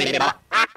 チ。